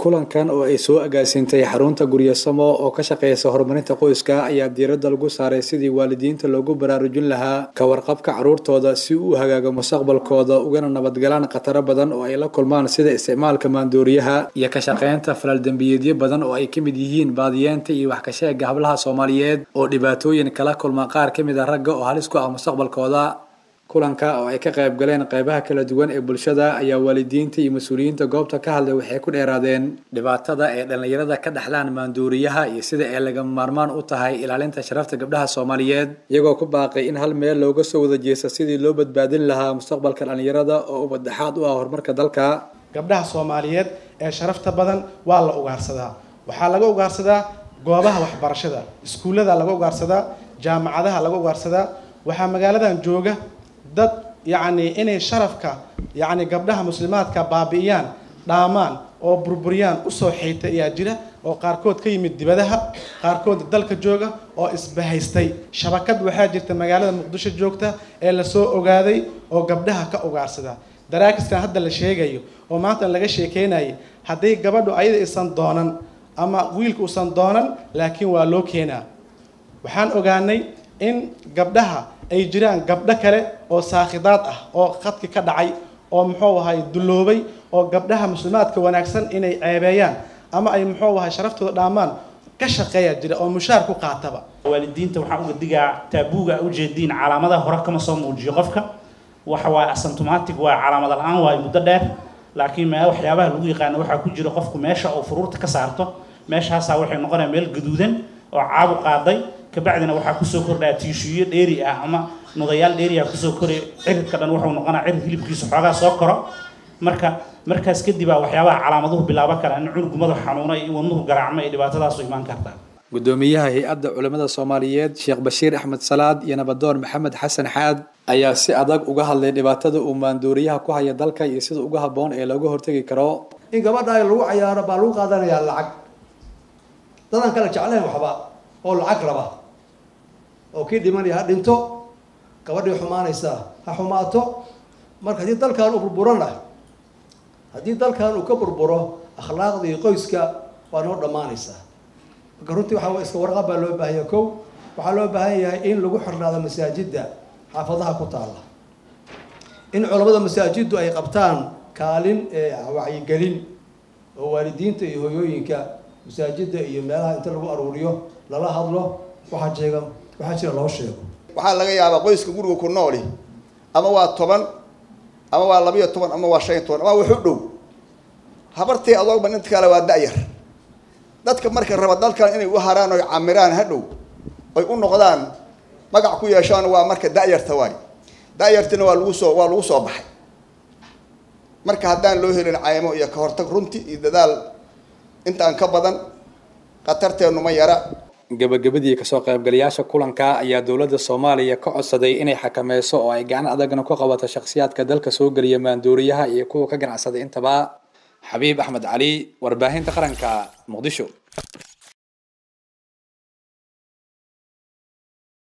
kulankan oo ay soo agaasintay xarunta guryasamo oo ka shaqeysa horumarinta qoyska ayaa diiradda lagu saaray sidii waalidiinta loogu baraarujin lahaa ka warqabka carruurtooda si uu hagaago mustaqbalkooda ugana nabadgalaan khataro badan oo ay la kulmaan sida isticmaalka maandooriyaha iyo ka shaqeynta falaldembiyeedyo badan oo ay ka mid yihiin baadiyeenta iyo wax ka sheega hablaha soomaaliyeed oo dhibaatooyin kala kulma. Qaar ka mid a ragga oo halis ku ah mustaqbalkooda kulanka oo ay ka qayb galeen qaybaha kala duwan ee bulshada ayaa waalidiinta iyo mas'uuliyiinta goobta ka hadlay waxay ku dheeraadeen dhibaatada ay dhallinyarada ka dhexlaan maanduuriyaha iyo sida ay lagama maarmaan u tahay ilaalinta sharafta gabdhaha soomaaliyeed. Iyagoo ku baaqay in hal meel looga soo wada jeesta sidii loo badbaadin lahaa mustaqbalka dhallinyarada oo ubadhexaad u ah horumarka dalka. Gabdhaha soomaaliyeed ee sharafta badan waa la ugaarsadaa. Waxaa laga ugaarsadaa goobaha waxbarashada iskuullada laga ugaarsadaa jaamacadaha laga ugaarsadaa waxaa magaaladan jooga dad yacni inay sharafka yacni gabdhaha muslimaadka baabi'iyaan dhaamaan oo burburiyaan u soo xiita ayaa jira oo qaarkood ka yimid dibadaha qaarkood dalka jooga oo isbahaystay. Shabakad waxaa jirta magaalada muqdisho joogta ee la soo ogaaday oo gabdhaha ka ugaarsada. Daraakiskan hadda la sheegayo oo maanta laga sheekeynayay haddii gabadhu ayada isan doonan ama wiilka uusan doonan laakiin waa loo keenaa. Waxaan ogaanay in gabdhaha ay jiraan gabdho kale oo saakhidaad ah oo khadki ka dhacay oo muxuu ahay dulloobay oo gabdhaha muslimaadka wanaagsan inay ceebeeyaan ama ay muxuu ahay sharaftooda dhaamaan ka shaqeeya jira oo mushaar ku qaataba. Waalidiinta waxaan uga digaa taabuuga ujeediin calaamadaha hore kama soo muujiyo qofka. Waxa waaye asymptomatic waa calaamad la'aan waayo muddo dheer. Laakiin mee waxyaabaha lagu yaqaano waxaa ku jira qofku meesha uu furuurta ka saarto. Meeshaasaa waxay noqonaya meel gaduudan oo caabu qaaday kabacdina waxaa ku soo kordhaya tiishuuyo dheeri ah ama nudayaal dheeri ah ku soo koray ciridka dhan wuxuu noqonaa cirid hilibkiisa xoogaa soo koro. Marka markaas kadib aa waxyaabaha calaamaduhu bilaabo kara in cunugu madax xanuuna iyo wadnuhu garaacma ay dhibaatadaasu imaan kartaa. Gudoomiyaha hay'adda culimada soomaaliyeed sheekh bashiir axmed salaad iyo nabadoon maxamed xasan xaad ayaa si adag uga hadlay dhibaatada uu maandooriyaha ku haya dalka iyo sida uga habboon ee looga hortegi karo. In gabadha lagu cayaaro baa lagu qaadanayaa lacag. Dadan kale jecleen waxba oo lacag raba oo kii dhimanaya ha dhinto gabadhii xumaanaysaa ha xumaato. Marka haddii dalkan uu burburona haddii dalkan uu ka burburo akhlaaqdii qoyska waa noo dhammaanaysaa marka runtii waxaa iska warqab baa loo baahanya kow waxaa loo baahan yahay in lagu xirnaado masaajidda xaafadaha ku taalla. In culammada masaajiddu ay qabtaan kaalin wacyigelin oo waalidiinta iyo hoyooyinka masaajidda iyo meelaha inta lagu aruuriyo lala hadlo waxaa jeega waxaa jira loo sheego waxaa laga yaabaa qoyska guriga ku nooli ama waa toban ama waa labiyo toban ama waa shan iyo toban ama waxu dhow. Habartii adoogba inta kale waa da-yar. Dadka marka raba dalkan inay u haraan oy camiraan hadhow oy u noqdaan magac ku yeeshaan waa marka da-yarta waay. Da-yartina waa lagu soo waa lagu soo baxay. Marka haddaan loo helin caymo iyo ka hortag runtii iyo dadaal intaan ka badan khatarteenu ma yara gabagabadii ka soo qaybgalayaasha kulanka ayaa dowladda soomaaliya ka codsaday inay xakameyso oo ay gacan adagna ku qabato shakhsiyaadka dalka soo geliya maandooriyaha iyo kuwa ka ganacsaday intaba xabiib axmed cali warbaahinta qaranka muqdisho